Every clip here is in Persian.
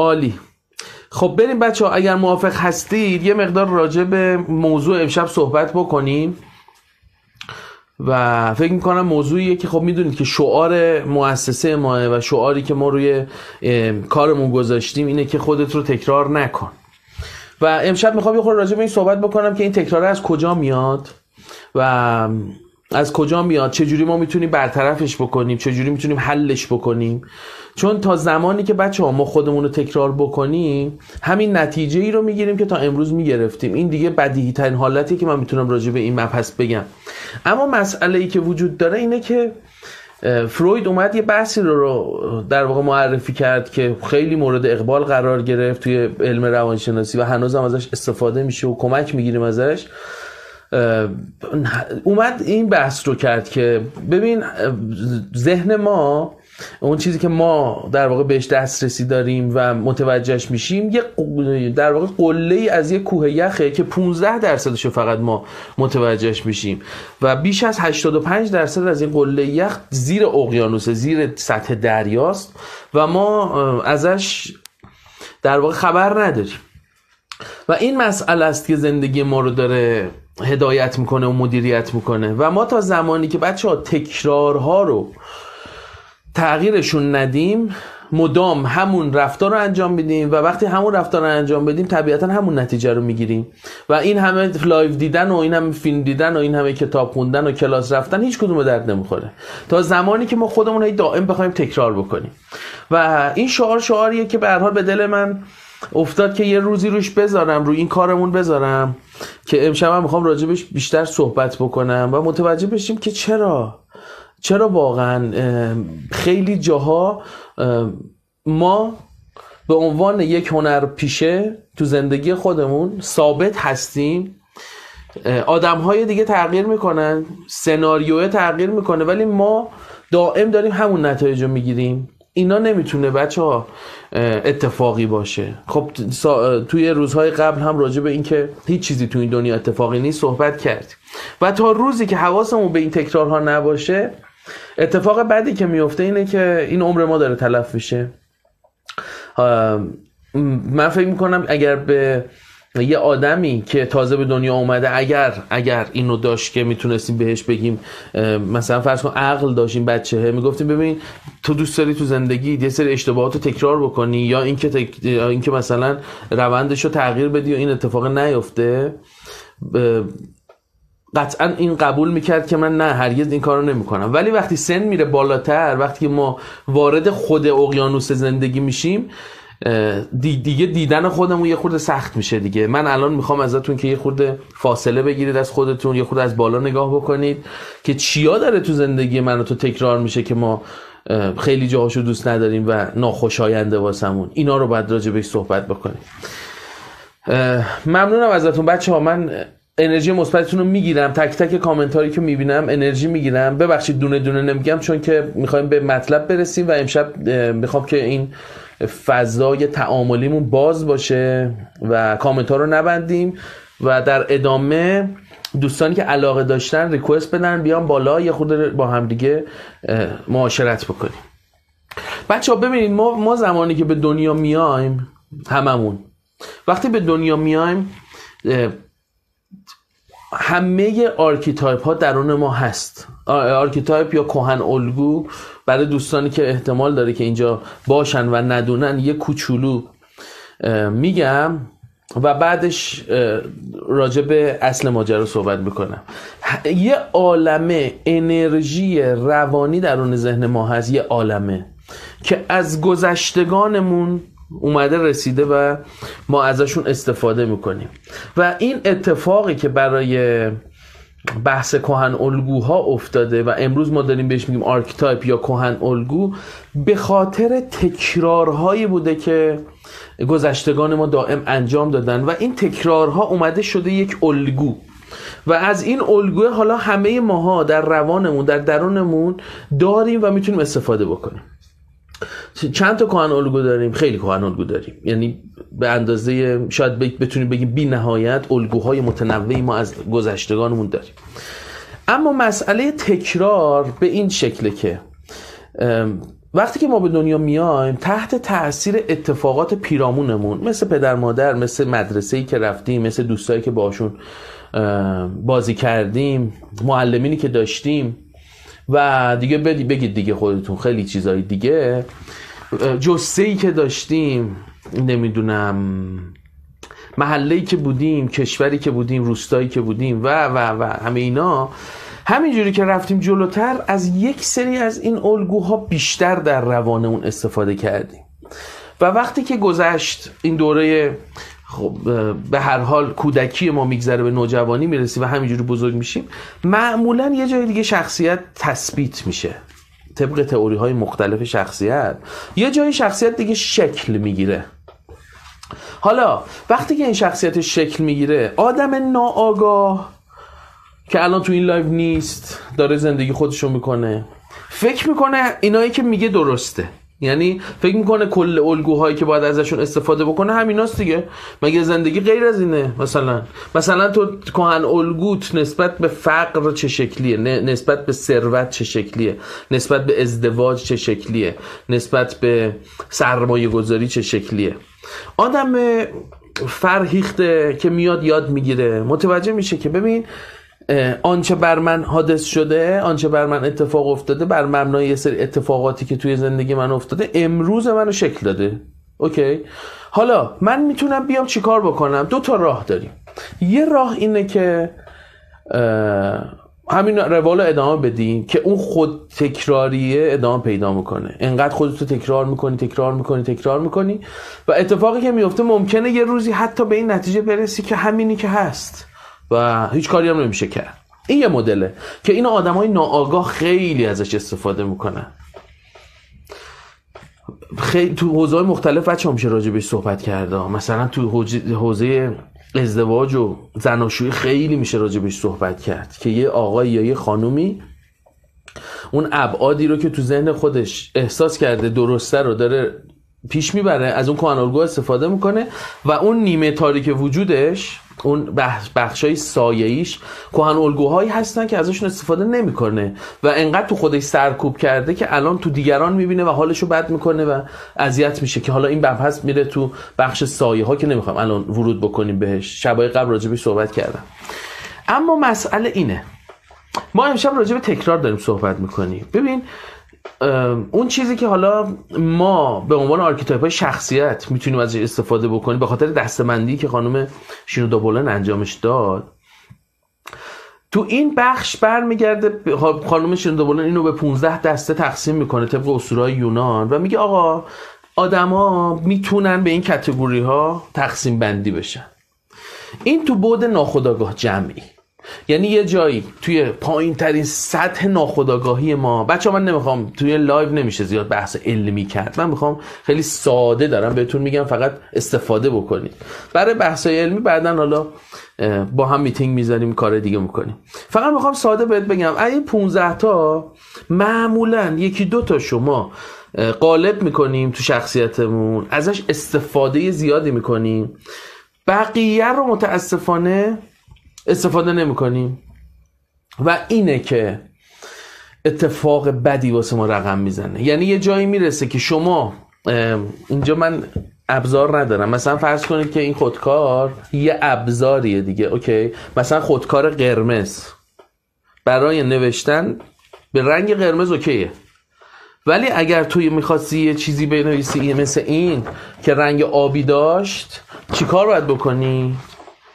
عالی. خب بریم بچه ها اگر موافق هستید یه مقدار راجع به موضوع امشب صحبت بکنیم. و فکر می‌کنم موضوعیه که خب می‌دونید که شعار مؤسسه ماه و شعاری که ما روی کارمون گذاشتیم اینه که خودت رو تکرار نکن. و امشب می‌خوام یه خورده راجع به این صحبت بکنم که این تکرار از کجا میاد و از کجا میاد؟ چجوری ما می‌تونیم برطرفش بکنیم؟ چجوری می‌تونیم حلش بکنیم؟ چون تا زمانی که بچه ها ما خودمون رو تکرار بکنیم همین نتیجه ای رو می‌گیریم که تا امروز می‌گرفتیم. این دیگه بدیهی ترین حالتی که من می‌تونم راجع به این مبحث بگم. اما مسئله ای که وجود داره اینه که فروید اومد یه بحثی رو در واقع معرفی کرد که خیلی مورد اقبال قرار گرفت توی علم روانشناسی و هنوز هم ازش استفاده میشه و کمک می‌گیریم ازش. اومد این بحث رو کرد که ببین ذهن ما اون چیزی که ما در واقع بهش دسترسی داریم و متوجهش میشیم یه در واقع قله ای از یه کوه یخه که 15 درصدش فقط ما متوجهش میشیم و بیش از 85 درصد از این قله یخ زیر اقیانوس زیر سطح دریاست و ما ازش در واقع خبر نداریم. و این مسئله است که زندگی ما رو داره هدایت می‌کنه و مدیریت می‌کنه. و ما تا زمانی که بچه ها تکرارها رو تغییرشون ندیم مدام همون رفتار رو انجام بدیم و وقتی همون رفتار رو انجام بدیم طبیعتا همون نتیجه رو می‌گیریم. و این همه live دیدن و این همه فیلم دیدن و این همه کتاب خوندن و کلاس رفتن هیچ کدوم درد نمی‌خوره. تا زمانی که ما خودمون هی دائم بخوایم تکرار بکنیم. و این شعار شعاریه که به هر حال به دل من افتاد که یه روزی روش بذارم روی این کارمون بذارم که امشب هم می‌خوام راجبش بیشتر صحبت بکنم و متوجه بشیم که چرا. چرا واقعا خیلی جاها ما به عنوان یک هنر پیشه تو زندگی خودمون ثابت هستیم. آدم های دیگه تغییر می‌کنن سناریوه تغییر می‌کنه ولی ما دائم داریم همون نتایج رو می‌گیریم. اینا نمی‌تونه بچه ها اتفاقی باشه. خب توی روزهای قبل هم راجع به اینکه هیچ چیزی تو این دنیا اتفاقی نیست صحبت کردیم. و تا روزی که حواسمون به این تکرارها نباشه اتفاق بعدی که میفته اینه که این عمر ما داره تلف میشه. من فکر می‌کنم اگر به یه آدمی که تازه به دنیا اومده اگر اگر اینو داشت که می‌تونستیم بهش بگیم مثلا فرض کن عقل داشتیم بچهه می‌گفتیم ببین تو دوست داری تو زندگی یه سری اشتباهات رو تکرار بکنی یا اینکه تک... اینکه مثلا روندش رو تغییر بدی و این اتفاق نیفته قطعا این قبول می‌کرد که من نه هرگز این کارو نمی‌کنم. ولی وقتی سن میره بالاتر وقتی ما وارد خود اقیانوس زندگی میشیم دیگه دیدن خودمون یه خورده سخت میشه دیگه. من الان می‌خوام ازتون که یه خورده فاصله بگیرید از خودتون یه خورده از بالا نگاه بکنید که چیا داره تو زندگی من تو تکرار میشه که ما خیلی جاهاشو دوست نداریم و ناخوشاینده واسمون. اینا رو باید راجع بهش صحبت بکنیم. ممنونم ازتون. بچه ها من انرژی مثبتتون رو می‌گیرم. تک تک کامنتاری که می‌بینم انرژی می‌گیرم. ببخشید دونه دونه نمیگم چون که می‌خوایم به مطلب برسیم و امشب می‌خوام که این فضای تعاملیمون باز باشه و کامنت ها رو نبندیم و در ادامه دوستانی که علاقه داشتن request بدن بیان بالا یه خورده با هم دیگه معاشرت بکنیم. بچه ها ببینید ما, ما زمانی که به دنیا میایم هممون. وقتی به دنیا میایم همه archetype ها درون ما هست. archetype یا کهن الگو برای دوستانی که احتمال داره که اینجا باشن و ندونن یه کوچولو میگم و بعدش راجع به اصل ماجرا صحبت می‌کنم. یه عالمه انرژی روانی درون ذهن ما هست یه عالمه که از گذشتگانمون اومده رسیده و ما ازشون استفاده می‌کنیم. و این اتفاقی که برای بحث کهن الگوها افتاده و امروز ما داریم بهش میگیم archetype یا کهن الگو به خاطر تکرارهایی بوده که گذشتگان ما دائم انجام دادن و این تکرارها اومده شده یک الگو. و از این الگوه حالا همه ماها در روانمون در درونمون داریم و می‌تونیم استفاده بکنیم. چند تا کهن الگو داریم؟ خیلی کهن الگو داریم. یعنی به اندازه شاید بتونیم بگیم بی نهایت الگوهای متنوعی ما از گذشتگانمون داریم. اما مسئله تکرار به این شکله که وقتی که ما به دنیا میایم تحت تاثیر اتفاقات پیرامونمون مثل پدر مادر مثل مدرسه ای که رفتیم مثل دوستایی که باشون بازی کردیم معلمینی که داشتیم و دیگه بگید دیگه خودتون خیلی چیزایی دیگه. جسه ای که داشتیم نمی‌دونم محله که بودیم کشوری که بودیم روستایی که بودیم و و و همه اینا همینجوری که رفتیم جلوتر از یک سری از این الگوها بیشتر در روانمون استفاده کردیم. و وقتی که گذشت این دوره خب به هر حال کودکی ما میگذره به نوجوانی می‌رسی و همینجوری بزرگ میشیم. معمولا یه جای دیگه شخصیت تثبیت میشه. طبق تئوری های مختلف شخصیت. یه جای شخصیت دیگه شکل می‌گیره. حالا وقتی که این شخصیت شکل می‌گیره آدم ناآگاه که الان تو این لایو نیست داره زندگی خودشو می‌کنه. فکر می‌کنه اینایی که میگه درسته. یعنی فکر می‌کنه کل الگوهایی که باید ازشون استفاده بکنه همیناست دیگه. مگه زندگی غیر از اینه؟ مثلا. مثلا تو کهن الگوت نسبت به فقر چه شکلیه؟ نسبت به ثروت چه شکلیه؟ نسبت به ازدواج چه شکلیه؟ نسبت به سرمایه گذاری چه شکلیه؟ آدم فرهیخته که میاد یاد می‌گیره. متوجه میشه که ببین آنچه بر من حادث شده آنچه بر من اتفاق افتاده بر مبنای یه سری اتفاقاتی که توی زندگی من افتاده امروز منو شکل داده. اوکی؟ حالا من می‌تونم بیام چیکار بکنم؟ دو تا راه داریم. یه راه اینه که همین روال ادامه بدیم که اون خود تکراریه ادامه پیدا می‌کنه. انقدر خودتو تکرار می‌کنی تکرار می‌کنی تکرار می‌کنی و اتفاقی که میفته ممکنه یه روزی حتی به این نتیجه برسی که همینی که هست. و هیچ کاری هم نمیشه کرد. این یه مدله که این آدم های ناآگاه خیلی ازش استفاده می‌کنن. خیلی تو حوزه های مختلف بچه میشه راجع بهش صحبت کرده. مثلا تو حوزه ازدواج و زناشویی خیلی میشه راجع بهش صحبت کرد که یه آقای یا یه خانومی اون ابعادی رو که تو ذهن خودش احساس کرده درسته رو داره پیش می‌بره از اون کانالگو استفاده می‌کنه و اون نیمه تاریک وجودش اون بخش های سایه‌ایش کهن الگوهایی هستن که ازشون استفاده نمی‌کنه و انقدر تو خودش سرکوب کرده که الان تو دیگران می‌بینه و حالشو بد می‌کنه و اذیت میشه که حالا این مبحث میره تو بخش سایه ها که نمی‌خوام الان ورود بکنیم بهش. شبای قبل راجبش صحبت کردم. اما مسئله اینه. ما امشب راجب تکرار داریم صحبت می‌کنیم. ببین اون چیزی که حالا ما به عنوان archetype های شخصیت می‌تونیم ازش استفاده بکنیم به خاطر دسته بندی که خانم شینودا بولن انجامش داد تو این بخش برمیگرده خانم شینودا بولن اینو به 15 دسته تقسیم می‌کنه طبق اسطوره های یونان و میگه آقا آدما می‌تونن به این category ها تقسیم بندی بشن. این تو بود ناخودآگاه جمعی. یعنی یه جایی توی پایین ترین سطح ناخودآگاهی ما بچه من نمی‌خوام توی live نمیشه زیاد بحث علمی کرد من می‌خوام خیلی ساده دارم بهتون میگم فقط استفاده بکنید. برای بحث علمی بعدا حالا با هم میتینگ می‌ذاریم کار دیگه می‌کنیم. فقط می‌خوام ساده بهت بگم این 15 تا معمولا یکی دو تا شما قالب می‌کنیم تو شخصیتمون ازش استفاده زیادی می‌کنیم. بقیه رو متاسفانه استفاده نمی کنیم. و اینه که اتفاق بدی واسه ما رقم می‌زنه. یعنی یه جایی می‌رسه که شما اینجا من ابزار ندارم. مثلا فرض کنید که این خودکار یه ابزاریه دیگه اوکی؟ مثلا خودکار قرمز. برای نوشتن به رنگ قرمز اوکیه. ولی اگر توی می‌خواستی یه چیزی بنویسی مثل این که رنگ آبی داشت چیکار باید بکنی؟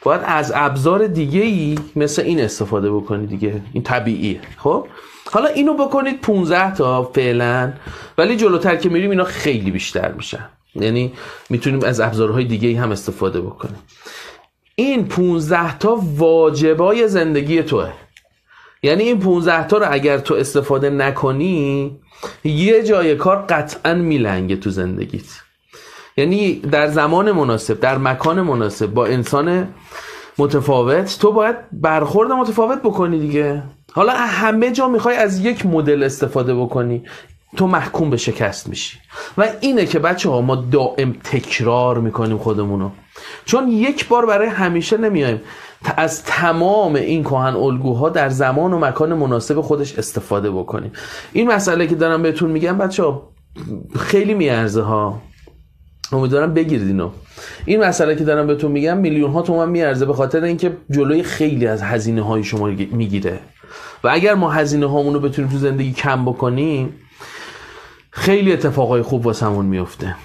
باید از ابزار دیگه ای مثل این استفاده بکنید دیگه. این طبیعیه. خب؟ حالا اینو بکنید 15 تا فعلا. ولی جلوتر که میریم اینا خیلی بیشتر میشن. یعنی می‌تونیم از ابزارهای دیگه ای هم استفاده بکنیم. این 15 تا واجبای زندگی توه. یعنی این 15 تا رو اگر تو استفاده نکنی یه جای کار قطعا میلنگه تو زندگیت. یعنی در زمان مناسب در مکان مناسب با انسان متفاوت تو باید برخورد متفاوت بکنی دیگه. حالا همه جا می‌خوای از یک مدل استفاده بکنی تو محکوم به شکست میشی. و اینه که بچه ها ما دائم تکرار می‌کنیم خودمونو. چون یک بار برای همیشه نمیایم از تمام این کهن الگوها در زمان و مکان مناسب خودش استفاده بکنیم. این مسئله که دارم بهتون میگم بچه ها خیلی میارزه ها. امیدوارم بگیرید اینو. این مسئله که دارم بهتون میگم میلیون ها تومن میارزه به خاطر اینکه جلوی خیلی از هزینه های شما می‌گیره. و اگر ما هزینه هامون رو بتونیم تو زندگی کم بکنیم خیلی اتفاقای خوب واسمون میفته.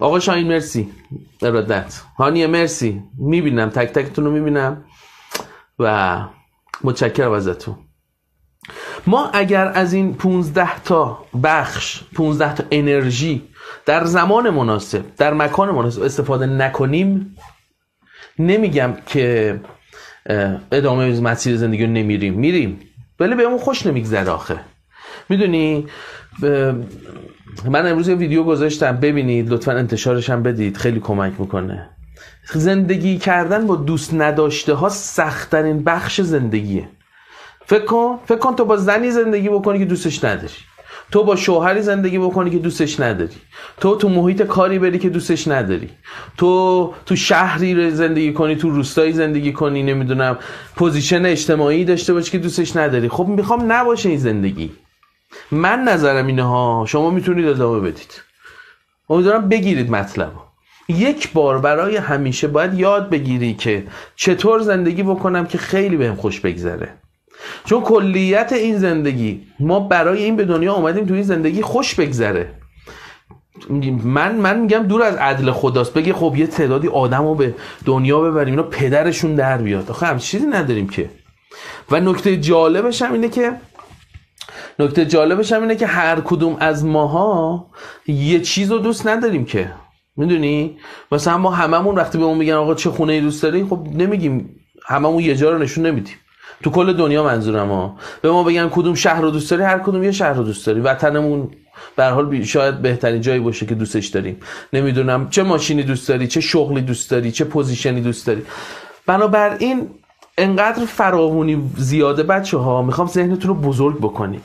آقا شاین مرسی. ارادت. هانیه مرسی. می‌بینم تک تکتون رو می‌بینم. و متشکرم ازتون. ما اگر از این 15 تا بخش 15 تا انرژی در زمان مناسب در مکان مناسب استفاده نکنیم. نمیگم که ادامه مسیر زندگی رو نمیریم. میریم. ولی به اون خوش نمیگذره آخه. می‌دونی؟ من امروز یه ویدیو گذاشتم. ببینید لطفا انتشارش هم بدید. خیلی کمک می‌کنه. زندگی کردن با دوست نداشته ها سختترین بخش زندگیه. فکر کن فکر کن تو با زنی زندگی بکنی که دوستش نداری. تو با شوهری زندگی بکنی که دوستش نداری. تو تو محیط کاری بری که دوستش نداری. تو تو شهری زندگی کنی تو روستایی زندگی کنی نمی‌دونم position اجتماعی داشته باشی که دوستش نداری. خب می‌خوام نباشه این زندگی. من نظرم اینه ها شما می‌تونید ادامه بدید. امیدوارم بگیرید مطلب یک بار برای همیشه باید یاد بگیری که چطور زندگی بکنم که خیلی بهم خوش بگذره. چون کلیت این زندگی ما برای این به دنیا آمدیم تو این زندگی خوش بگذره. من من میگم دور از عدل خداست. بگه خب یه تعدادی آدم رو به دنیا ببریم اینا پدرشون در بیاد. آخه هم چیزی نداریم که. و نکته جالبش هم اینه که نکته جالبش هم اینه که هر کدوم از ماها یه چیز رو دوست نداریم که. می‌دونی؟ مثلا ما هممون وقتی به اون میگن آقا چه خونه ای دوست داری؟ خب نمیگیم. هممون یه جا رو نشون نمیدیم. تو کل دنیا منظورم ها. به ما بگن کدوم شهر رو دوست داری؟ هر کدوم یه شهر رو دوست داری. وطنمون به حال شاید بهترین جایی باشه که دوستش داریم. نمی‌دونم چه ماشینی دوست داری چه شغلی دوست داری چه position ی دوست داری. بنابراین انقدر فراوونی زیاده بچه ها می‌خوام ذهنتون رو بزرگ بکنیم.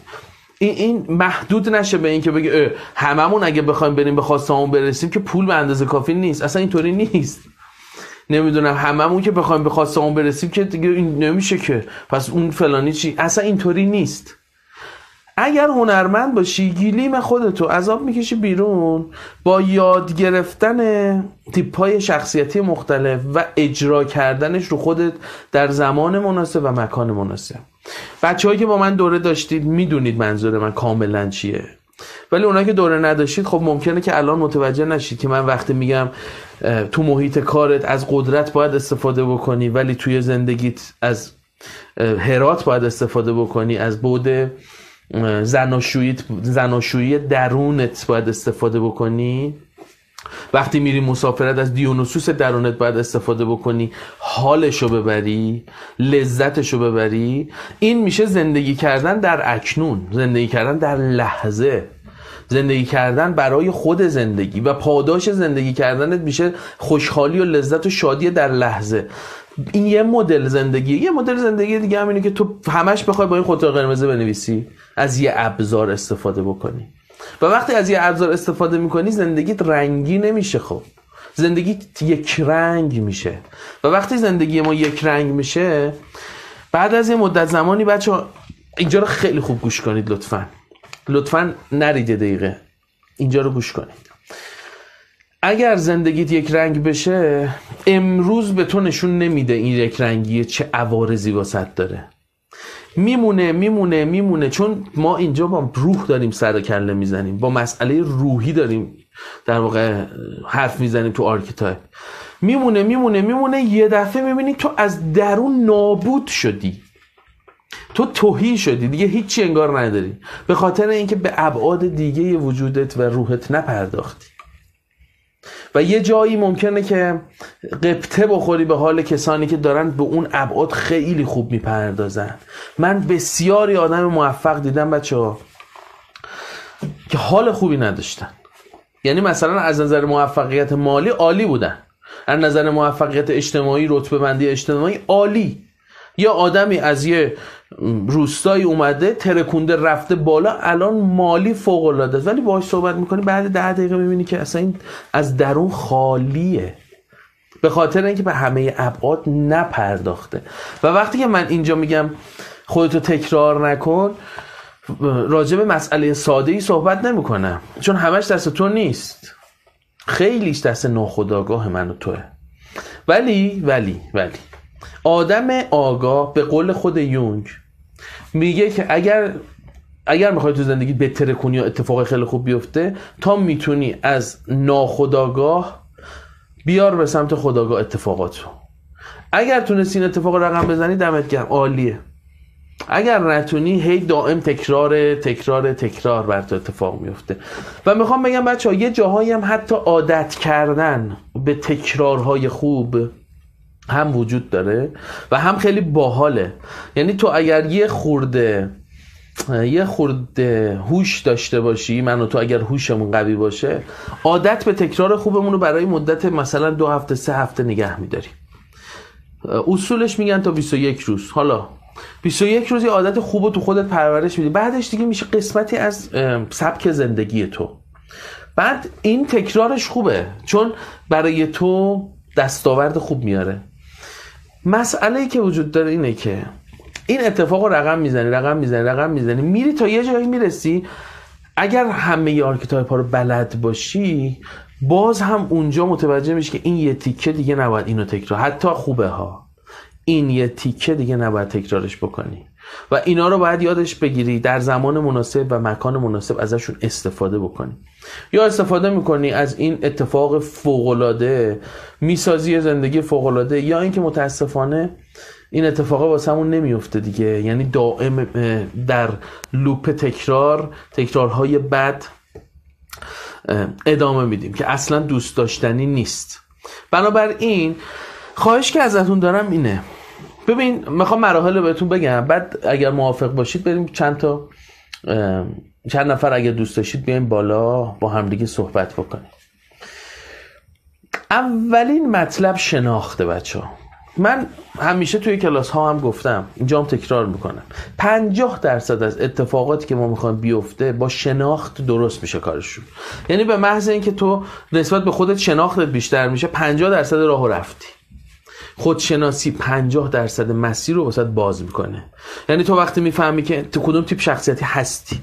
این این محدود نشه به اینکه بگه هممون اگه بخوایم بریم به خواستمون برسیم که پول به اندازه کافی نیست. اصلا اینطوری نیست. نمی‌دونم. هممون که بخوایم به خواستمون برسیم که دیگه این نمیشه که. پس اون فلانی چی؟ اصلا اینطوری نیست. اگر هنرمند باشی گیلیم خودتو عذاب می‌کشی بیرون با یاد گرفتن تیپ های شخصیتی مختلف و اجرا کردنش رو خودت در زمان مناسب و مکان مناسب. بچه که با من دوره داشتید می‌دونید منظور من کاملا چیه. ولی اونایی که دوره نداشتید خب ممکنه که الان متوجه نشید که من وقتی میگم تو محیط کارت از قدرت باید استفاده بکنی ولی توی زندگیت از هرات باید استفاده بکنی از بود زناشویی درونت باید استفاده بکنی. وقتی میری مسافرت از دیونوسوس درونت باید استفاده بکنی حالشو ببری لذتشو ببری. این میشه زندگی کردن در اکنون زندگی کردن در لحظه. زندگی کردن برای خود زندگی و پاداش زندگی کردنت میشه خوشحالی و لذت و شادی در لحظه. این یه مدل زندگی. یه مدل زندگی دیگه هم اینه که تو همش بخوای با این خودرو قرمزه بنویسی. از یه ابزار استفاده بکنی. و وقتی از یه ابزار استفاده می‌کنی زندگیت رنگی نمیشه خب. زندگی یک رنگ میشه. و وقتی زندگی ما یک رنگ میشه بعد از یه مدت زمانی بچه اینجا رو خیلی خوب گوش کنید لطفا. لطفا نرید دقیقه. اینجا رو گوش کنید. اگر زندگیت یک رنگ بشه امروز به تو نشون نمیده این یک رنگی چه عوارضی واست داره. میمونه میمونه میمونه. چون ما اینجا با روح داریم سر کله می‌زنیم با مسئله روحی داریم در واقع حرف می‌زنیم تو archetype میمونه میمونه میمونه. یه دفعه می‌بینی تو از درون نابود شدی. تو تهی شدی. دیگه هیچی انگار نداری. به خاطر اینکه به ابعاد دیگه وجودت و روحت نپرداختی. و یه جایی ممکنه که قبطه بخوری به حال کسانی که دارن به اون ابعاد خیلی خوب می‌پردازن. من بسیاری آدم موفق دیدم بچه ها که حال خوبی نداشتن. یعنی مثلا از نظر موفقیت مالی عالی بودن. از نظر موفقیت اجتماعی رتبه بندی اجتماعی عالی. یا آدمی از یه روستایی اومده ترکونده رفته بالا الان مالی فوق العاده ولی باهاش صحبت می‌کنی بعد ده دقیقه می‌بینی که اصلا این از درون خالیه. به خاطر اینکه به همه ابعاد نپرداخته. و وقتی که من اینجا میگم خودتو تکرار نکن راجع به مسئله ساده ای صحبت نمی‌کنم. چون همش دست تو نیست. خیلیش دست ناخداگاه من و توه. ولی ولی ولی. آدم آگاه به قول خود یونگ میگه که اگر اگر می‌خوای تو زندگی بهتره کنی یا اتفاق خیلی خوب بیفته تا می‌تونی از ناخداگاه بیار به سمت خداگاه اتفاقاتو اگر تونستی این اتفاق رقم بزنی دمت گرم. عالیه. اگر نتونی هی دائم تکرار تکرار تکرار بر تو اتفاق میفته و می‌خوام بگم بچه ها یه جاهایی هم حتی عادت کردن به تکرارهای خوب هم وجود داره و هم خیلی باحاله. یعنی تو اگر یه خورده یه خورده هوش داشته باشی من و تو اگر هوشمون قوی باشه عادت به تکرار خوبمون رو برای مدت مثلا دو هفته سه هفته نگه میداریم. اصولش میگن تا 21 روز. حالا 21 روز یه عادت خوب تو خودت پرورش میدی. بعدش دیگه میشه قسمتی از سبک زندگی تو. بعد این تکرارش خوبه چون برای تو دستاورد خوب میاره. مسئله ای که وجود داره اینه که این اتفاق رقم می‌زنی رقم می‌زنی رقم می‌زنی میری تا یه جایی می‌رسی. اگر همه archetype ها رو بلد باشی باز هم اونجا متوجه میشه که این یه تیکه دیگه نباید اینو تکرار. حتی خوبه ها. این یه تیکه دیگه نباید تکرارش بکنی. و اینا رو باید یادش بگیری در زمان مناسب و مکان مناسب ازشون استفاده بکنی. یا استفاده می‌کنی از این اتفاق فوقلاده می‌سازی زندگی فوقلاده یا اینکه متاسفانه این اتفاقا واسه همون نمیفته دیگه. یعنی دائم در لوپ تکرار تکرارهای بد ادامه میدیم که اصلا دوست داشتنی نیست. بنابراین خواهش که ازتون دارم اینه. ببین می‌خوام مراحل رو بهتون بگم. بعد اگر موافق باشید بریم چند تا چند نفر اگر دوست داشتید بیایم بالا با همدیگه صحبت بکنیم. اولین مطلب شناخته بچه ها. من همیشه توی کلاس ها هم گفتم اینجا هم تکرار می‌کنم. پنجاه درصد از اتفاقاتی که ما می‌خوایم بیفته با شناخت درست میشه کارشون. یعنی به محض اینکه تو نسبت به خودت شناختت بیشتر میشه پنجاه درصد راهو رفتی. خودشناسی 50 درصد مسیر رو واسه باز می‌کنه. یعنی تو وقتی می‌فهمی که تو کدوم تیپ شخصیتی هستی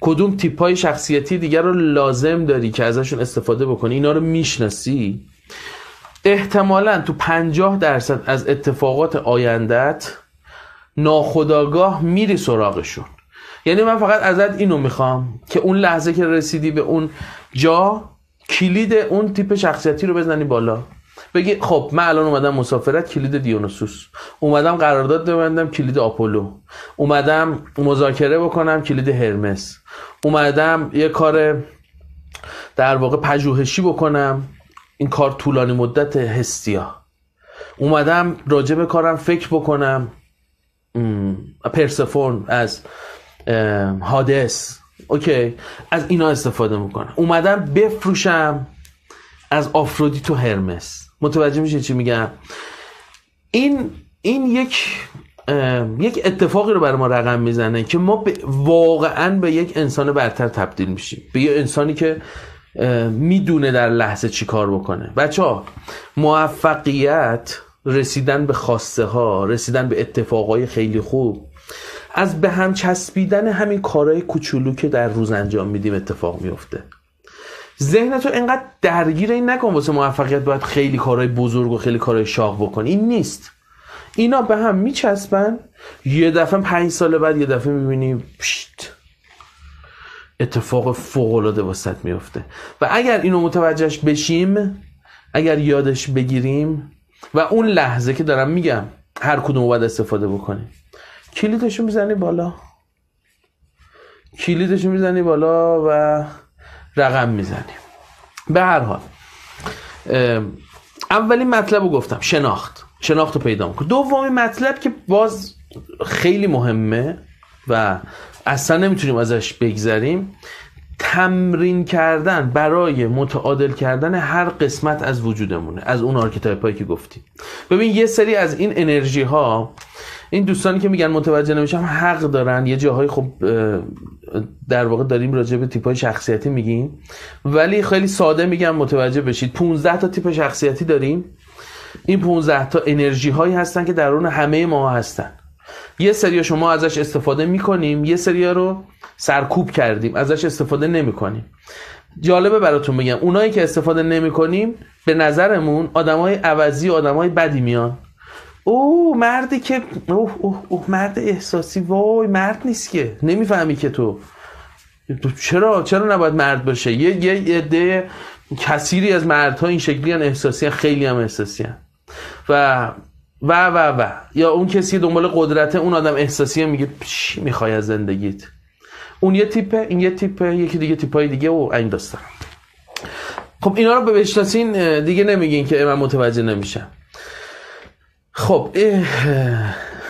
کدوم تیپ های شخصیتی دیگر رو لازم داری که ازشون استفاده بکنی اینا رو می‌شناسی احتمالا تو 50 درصد از اتفاقات آیندت ناخداگاه میری سراغشون. یعنی من فقط ازت اینو می‌خوام که اون لحظه که رسیدی به اون جا کلید اون تیپ شخصیتی رو بزنی بالا. بگی خب من الان اومدم مسافرت کلید دیونوسوس. اومدم قرارداد ببندم کلید آپولو. اومدم مذاکره بکنم کلید هرمس. اومدم یه کار در واقع پژوهشی بکنم. این کار طولانی مدت هستیا اومدم راجع به کارم فکر بکنم. پرسفون از هادس اوکی از اینا استفاده می‌کنم. اومدم بفروشم از آفرودیت و هرمس. متوجه میشه چی میگم؟ این این یک یک اتفاقی رو برای ما رقم می‌زنه که ما واقعا به یک انسان برتر تبدیل میشیم. به یه انسانی که می‌دونه در لحظه چی کار بکنه. بچه ها موفقیت رسیدن به خواسته ها رسیدن به اتفاقای خیلی خوب از به هم چسبیدن همین کارهای کوچولو که در روز انجام میدیم اتفاق میفته ذهنتو انقدر درگیر این نکن واسه موفقیت باید خیلی کارهای بزرگ و خیلی کارهای شاق بکن این نیست. اینا به هم میچسبن. یه دفعه پنج سال بعد یه دفعه می‌بینی پشت. اتفاق فوق العاده واسط میفته و اگر اینو متوجهش بشیم اگر یادش بگیریم و اون لحظه که دارم میگم هر کدوم باید استفاده بکنیم. کلیدشو می‌زنی بالا. کلیدشو می‌زنی بالا و رقم می‌زنیم. به هر حال اولین مطلب رو گفتم شناخت. شناخت رو پیدا کن دومین مطلب که باز خیلی مهمه و اصلا نمی‌تونیم ازش بگذریم تمرین کردن برای متعادل کردن هر قسمت از وجودمونه از اون archetype هایی که گفتیم. ببین یه سری از این انرژی ها این دوستانی که میگن متوجه نمیشم حق دارن. یه جاهای خب در واقع داریم راجع به تیپ های شخصیتی میگیم. ولی خیلی ساده میگم متوجه بشید. 15 تا تیپ شخصیتی داریم. این 15 تا انرژی هایی هستن که درون همه ما هستن. یه سری شما ازش استفاده می‌کنیم. یه سری رو سرکوب کردیم. ازش استفاده نمی‌کنیم. جالبه براتون بگم اونایی که استفاده نمی‌کنیم به نظرمون آدمای عوضی آدمای بدی میان. او مردی که اوه اوه اوه مرد احساسی. وای مرد نیست که. نمی‌فهمی که تو. چرا؟ چرا نباید مرد باشه؟ یه یه عده کثیری از مردها این شکلی هم احساسی هم خیلی هم احساسی هم. و و و و. یا اون کسی دنبال قدرته اون آدم احساسی میگه چی می‌خوای از زندگیت. اون یه تیپه این یه تیپه یکی دیگه تیپای دیگه و این داستان. خب اینا رو به بشناسین دیگه نمیگین که من متوجه نمیشم. خب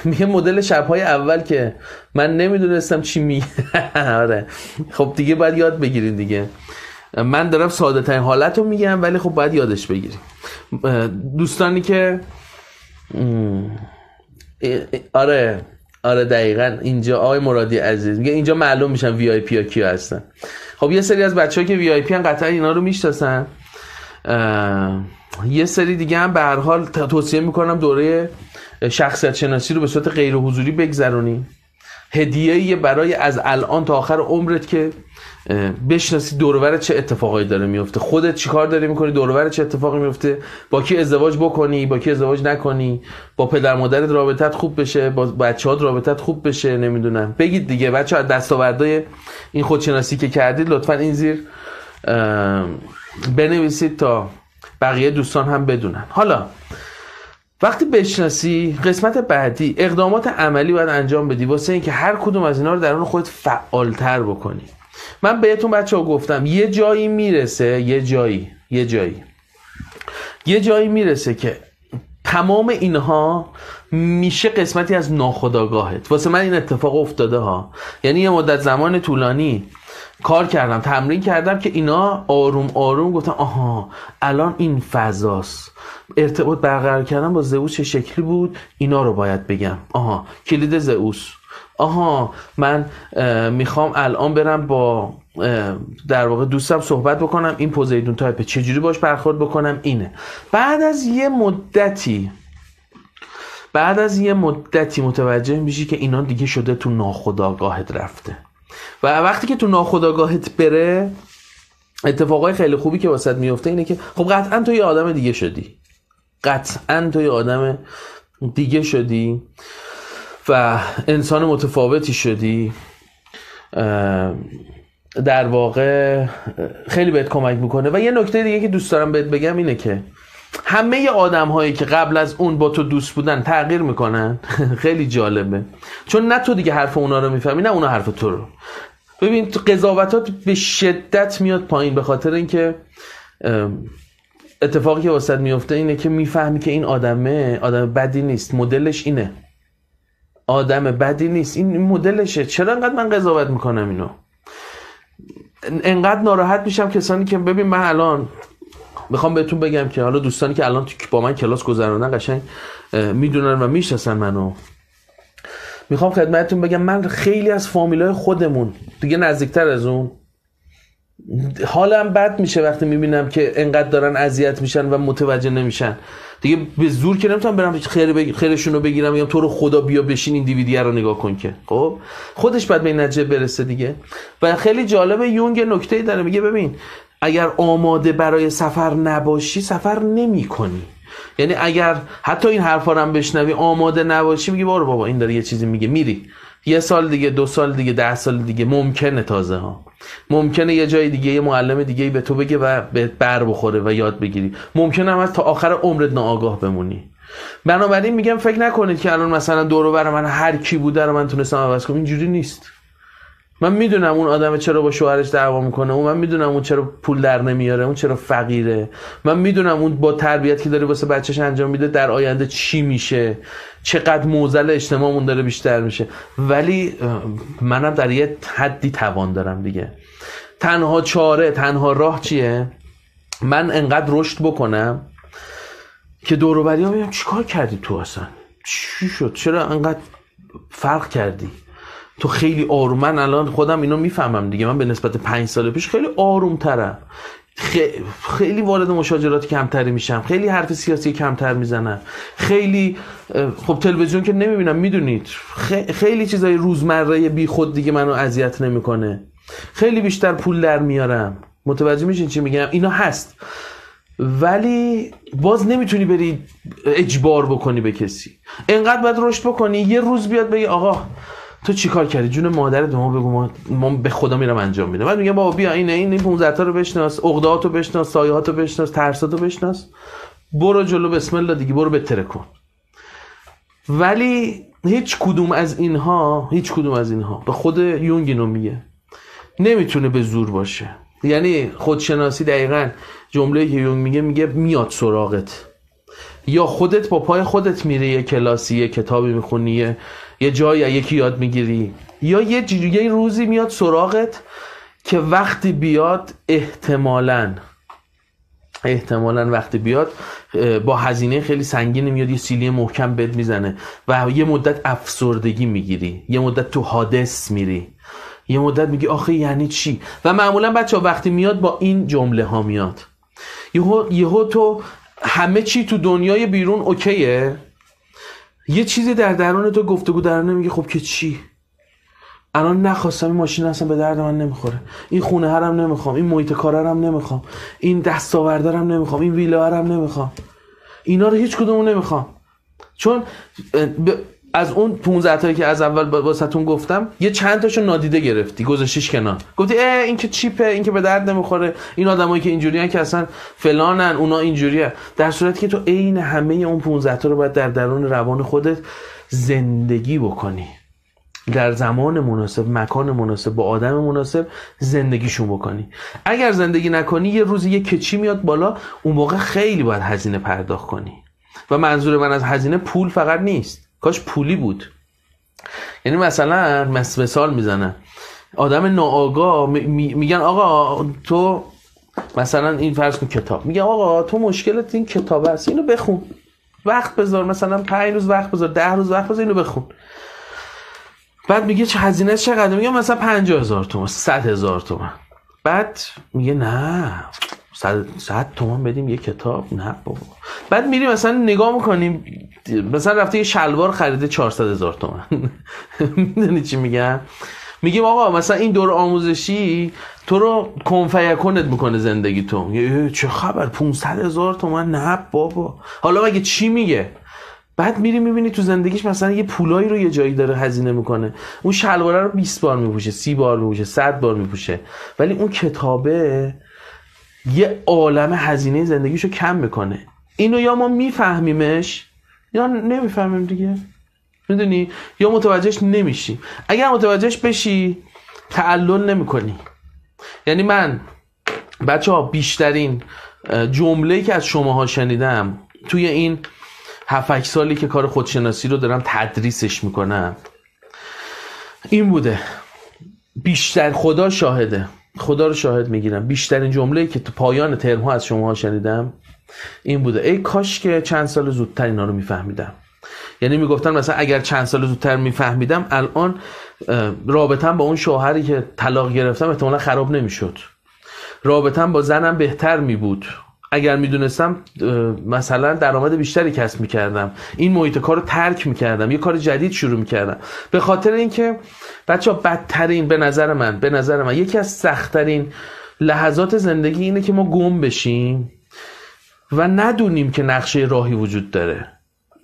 میگه مدل شبهای اول که من نمی‌دونستم چی می آره. خب دیگه باید یاد بگیرین دیگه. من دارم ساده ترین حالت رو میگم ولی خب باید یادش بگیریم. دوستانی که آره آره دقیقا اینجا آقای مرادی عزیز میگه اینجا معلوم میشن VIP ها کیا هستن. خب یه سری از بچه که VIP قطعا اینا رو می‌شناسن. یه سری دیگه هم به هر حال توصیه می‌کنم دوره شخصیت شناسی رو به صورت غیر حضوری بگذرونی هدیه برای از الان تا آخر عمرت که بشناسی دور و ورت چه اتفاقایی داره میفته خودت چیکار داری می‌کنی؟ دور و ورت چه اتفاقی میفته با کی ازدواج بکنی؟ با کی ازدواج نکنی؟ با پدر مادرت رابطت خوب بشه؟ با بچه‌هات رابطت خوب بشه؟ نمی‌دونم. بگید دیگه بچه دستاوردهای این خودشناسی که کردید لطفا این زیر بنویسید تا بقیه دوستان هم بدونن. حالا وقتی بشناسی قسمت بعدی اقدامات عملی باید انجام بدی واسه اینکه هر کدوم از اینا رو درون خودت فعالتر بکنی. من بهتون بچه ها گفتم یه جایی می‌رسه یه جایی یه جایی. یه جایی می‌رسه که تمام اینها میشه قسمتی از ناخداگاهت واسه من این اتفاق افتاده ها. یعنی یه مدت زمان طولانی کار کردم تمرین کردم که اینا آروم آروم گفتم آها الان این فضاست. ارتباط برقرار کردم با زئوس چه شکلی بود؟ اینا رو باید بگم. آها کلید زئوس. آها من می‌خوام الان برم با در واقع دوستم صحبت بکنم. این پوزیدون تایپه چجوری باش برخورد بکنم؟ اینه. بعد از یه مدتی بعد از یه مدتی متوجه میشی که اینا دیگه شده تو ناخداگاهت رفته. و وقتی که تو ناخداگاهت بره اتفاقای خیلی خوبی که واسط میفته اینه که خب قطعا تو یه آدم دیگه شدی. قطعا تو یه آدم دیگه شدی و انسان متفاوتی شدی. در واقع خیلی بهت کمک می‌کنه. و یه نکته دیگه که دوست دارم بهت بگم اینه که همه آدم هایی که قبل از اون با تو دوست بودن تغییر می‌کنن. خیلی جالبه. چون نه تو دیگه حرف اونا رو می‌فهمی نه اونا حرف تو رو. ببین قضاوتات به شدت میاد پایین به خاطر اینکه اتفاقی که واسط میفته اینه که می‌فهمی که این آدمه آدم بدی نیست. مدلش اینه. آدم بدی نیست. این مدلشه. چرا انقدر من قضاوت می‌کنم اینو؟ انقدر ناراحت میشم کسانی که ببین من الان می‌خوام بهتون بگم که حالا دوستانی که الان با من کلاس گذروندن قشنگ می‌دونن و می‌شناسن منو. می‌خوام خدمتتون بگم من خیلی از فامیلای خودمون دیگه نزدیکتر از اون حالم بد میشه وقتی می‌بینم که انقدر دارن اذیت میشن و متوجه نمیشن. دیگه به زور که نمی‌تونم برم خیر بگ... خیرشون رو بگیرم یا تو رو خدا بیا بشین این دیویدی رو نگاه کن که. خب؟ خودش بعد به این نتیجه برسه دیگه. و خیلی جالبه یونگ نکته داره. میگه ببین اگر آماده برای سفر نباشی سفر نمی کنی یعنی اگر حتی این حرفا رو هم بشنوی آماده نباشی میگی بارو بابا این داره یه چیزی میگه. میری. یه سال دیگه دو سال دیگه ده سال دیگه ممکنه تازه ها. ممکنه یه جای دیگه یه معلم دیگه به تو بگه و به بر بخوره و یاد بگیری. ممکنه هم تا آخر عمرت ناآگاه بمونی. بنابراین میگم فکر نکنید که الان مثلا دور بر من هر کی بوده رو من تونستم عوض کنم. اینجوری نیست. من می‌دونم اون آدم چرا با شوهرش دعوا می‌کنه اون من می‌دونم اون چرا پول در نمیاره اون چرا فقیره. من می‌دونم اون با تربیت که داره واسه بچهش انجام میده در آینده چی میشه. چقدر موزل اجتماعمون داره بیشتر میشه. ولی منم در یه حدی توان دارم دیگه. تنها چاره تنها راه چیه؟ من انقدر رشد بکنم که دوروبری ها بگم چیکار کردی تو اصلا؟ چی شد؟ چرا انقدر فرق کردی؟ تو خیلی آروم. من الان خودم اینو می‌فهمم دیگه. من به نسبت پنج سال پیش خیلی آروم ترم خیلی وارد مشاجرات کمتری میشم. خیلی حرف سیاسی کمتر می‌زنم خیلی خب تلویزیون که نمی‌بینم می‌دونید. خیلی چیزای روزمره بی خود دیگه منو اذیت نمی‌کنه. خیلی بیشتر پول در میارم. متوجه میشین چی میگم؟ اینا هست. ولی باز نمی‌تونی بری اجبار بکنی به کسی. انقدر باید رشد بکنی یه روز بیاد بگی آقا تو چیکار کردی؟ جون مادرت ما بگو ما, به خدا میرم انجام میدم. بعد میگم بابا بیا این این 15 تا رو بشناس عقدهاتو بشناس سایه‌هاتو بشناس ترساتو بشناس. برو جلو بسم الله دیگه برو بتره کن. ولی هیچ کدوم از اینها هیچ کدوم از اینها به خود یونگ اینو میگه نمی‌تونه به زور باشه. یعنی خودشناسی دقیقا جمله که یونگ میگه میگه میاد سراغت. یا خودت با پای خودت میره یه کلاسی یه کتابی می‌خونی یه جایی یکی یاد می‌گیری. یا یه, یه روزی میاد سراغت که وقتی بیاد احتمالا احتمالا وقتی بیاد با هزینه خیلی سنگینی میاد یه سیلی محکم بد می‌زنه و یه مدت افسردگی می‌گیری. یه مدت تو حادث میری. یه مدت میگی آخه یعنی چی؟ و معمولا بچه وقتی میاد با این جمله ها میاد. یهو, یهو تو همه چی تو دنیای بیرون اوکیه؟ یه چیزی در درون تو گفتگو درونه میگه خب که چی؟ الان نخواستم این ماشین اصلا به درد من نمی‌خوره. این خونه هرم نمی‌خوام این محیط کاررم نمی‌خوام این دستاوردرم نمی‌خوام این ویلا هرم نمی‌خوام. اینا رو هیچ کدومو نمی‌خوام. چون از اون 15 تایی که از اول واسهتون گفتم یه چند تاشو نادیده گرفتی گذاشتیش کنار. گفتی اه این که چیپه این که به درد نمی‌خوره این آدمایی که اینجوریان که اصلا فلانن اونا اینجوریه در صورتی که تو عین همه اون 15 تا رو باید در درون روان خودت زندگی بکنی. در زمان مناسب مکان مناسب با آدم مناسب زندگیشون بکنی. اگر زندگی نکنی یه روزی یه کچی میاد بالا اون موقع خیلی باید هزینه پرداخت کنی. و منظور من از هزینه پول فقط نیست. کاش پولی بود. یعنی مثلا مثال می‌زنن آدم ناآگاه میگن آقا تو مثلا این فرض کن کتاب. میگن آقا تو مشکلت این کتاب هست اینو بخون. وقت بذار مثلا پنج روز وقت بذار ده روز وقت بذار اینو بخون. بعد میگه چه هزینه چقدر؟ میگه مثلا 50 هزار تومن 100 هزار تومن بعد میگه نه. صد تومن بدیم یه کتاب؟ نه بابا. بعد میریم مثلا نگاه می‌کنیم مثلا رفته یه شلوار خریده 400 هزار تومن می‌دونی چی میگم؟ میگیم آقا مثلا این دور آموزشی تو رو کنفیکونت می‌کنه زندگی تو. چه خبر؟ 500 هزار تومن نه بابا. حالا مگه چی میگه؟ بعد میری می‌بینی تو زندگیش مثلا یه پولایی رو یه جایی داره هزینه می‌کنه. اون شلواره رو 20 بار میپوشه 30 بار میپوشه 100 بار میپوشه. ولی اون کتابه یه عالم هزینه زندگیشو کم می‌کنه. اینو یا ما میفهمیمش یا نمی‌فهمیم دیگه. می‌دونی؟ یا متوجهش نمیشی اگر متوجهش بشی تعلل نمی‌کنی. یعنی من بچه ها بیشترین جمله که از شماها شنیدم توی این 7 سالی که کار خودشناسی رو دارم تدریسش می‌کنم این بوده. بیشتر خدا شاهده. خدا رو شاهد می‌گیرم. بیشترین جمله که تو پایان ترم ها از شما شنیدم این بوده. ای کاش که چند سال زودتر اینا رو میفهمیدم. یعنی می‌گفتن مثلا اگر چند سال زودتر میفهمیدم الان رابطم با اون شوهری که طلاق گرفتم احتمالا خراب نمی‌شد. رابطم با زنم بهتر می بود اگر می‌دونستم مثلا درآمد بیشتری کسب می‌کردم. این محیط کار رو ترک می‌کردم. یه کار جدید شروع می‌کردم. به خاطر اینکه بچه ها بدترین به نظر من به نظر من یکی از سختترین لحظات زندگی اینه که ما گم بشیم و ندونیم که نقشه راهی وجود داره.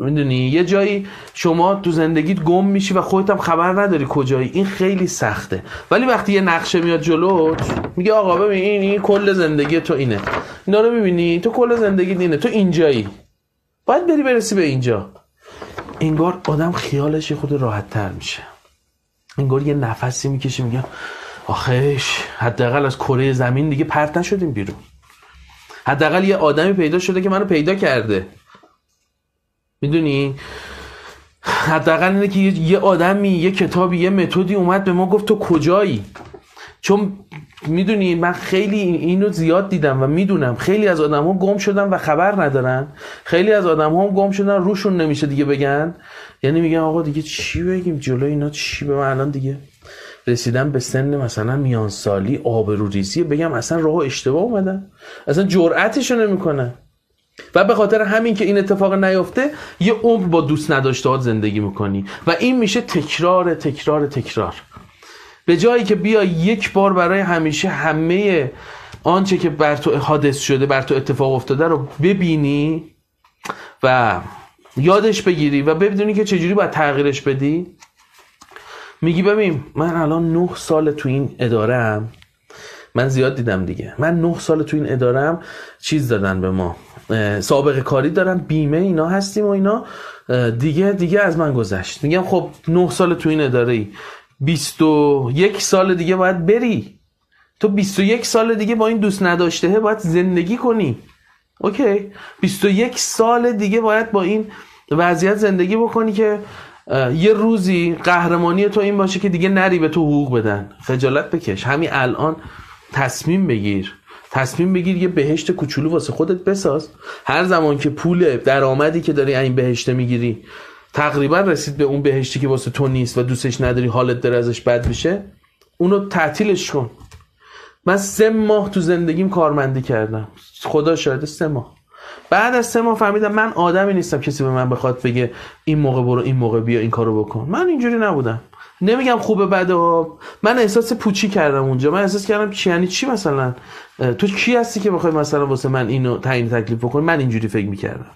می‌دونی؟ یه جایی شما تو زندگیت گم میشی و خودت هم خبر نداری کجایی. این خیلی سخته. ولی وقتی یه نقشه میاد جلو میگه آقا ببین این, این کل زندگی تو اینه. اینا رو می‌بینی؟ تو کل زندگی اینه. تو اینجایی. باید بری برسی به اینجا. انگار آدم خیالش خود راحت تر میشه. انگار یه نفسی می‌کشه میگه آخش حداقل از کره زمین دیگه پرت نشدیم بیرون. حداقل یه آدمی پیدا شده که منو پیدا کرده. می‌دونی؟ حداقل اینه که یه آدمی یه کتابی یه متدی اومد به ما گفت تو کجایی؟ چون می‌دونی من خیلی اینو زیاد دیدم و می‌دونم. خیلی از آدم ها گم شدن و خبر ندارن. خیلی از آدم ها گم شدن روشون نمیشه دیگه بگن. یعنی میگن آقا دیگه چی بگیم؟ جلو اینا چی؟ به الان دیگه رسیدم به سن مثلا میان سالی آبروریزی. بگم اصلا راه اشتباه اومدن اصلا جرأتشو نمی‌کنن و به خاطر همین که این اتفاق نیفته یه عمر با دوست نداشته زندگی می‌کنی. و این میشه تکرار تکرار تکرار. به جایی که بیا یک بار برای همیشه همه آنچه که بر تو حادث شده بر تو اتفاق افتاده رو ببینی و یادش بگیری و ببینی که چجوری باید تغییرش بدی. میگی ببین من الان نه سال تو این اداره من زیاد دیدم دیگه. من نه سال تو این ادارم چیز دادن به ما. سابقه کاری دارن بیمه اینا هستیم و اینا. دیگه دیگه از من گذشت. میگم خب نه سال تو این اداره ای. 21 سال دیگه باید بری. تو 21 سال دیگه با این دوست نداشته باید زندگی کنی. اوکی. 21 سال دیگه باید با این وضعیت زندگی بکنی که یه روزی قهرمانی تو این باشه که دیگه نری به تو حقوق بدن. خجالت بکش. همین الان تصمیم بگیر. تصمیم بگیر یه بهشت کوچولو واسه خودت بساز. هر زمان که پول درآمدی که داری این بهشت می‌گیری تقریبا رسید به اون بهشتی که واسه تو نیست و دوستش نداری حالت داره ازش بد میشه اونو تعطیلش کن. من سه ماه تو زندگیم کارمندی کردم. خدا شاهده سه ماه. بعد از سه ماه فهمیدم من آدمی نیستم کسی به من بخواد بگه این موقع برو این موقع بیا این کارو بکن. من اینجوری نبودم. نمیگم خوبه بده. من احساس پوچی کردم اونجا. من احساس کردم چی یعنی چی مثلا؟ تو کی هستی که بخوای مثلا واسه من اینو تعیین تکلیف بکن من اینجوری فکر می‌کردم.